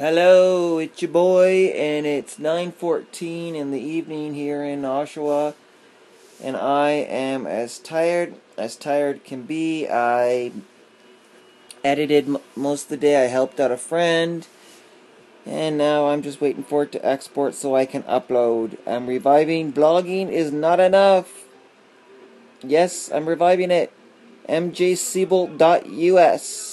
Hello, it's your boy, and it's 9:14 in the evening here in Oshawa, and I am as tired as tired can be. I edited m- most of the day. I helped out a friend, and now I'm just waiting for it to export so I can upload. I'm reviving. Vlogging is not enough. Yes, I'm reviving it. mjsiebel.us.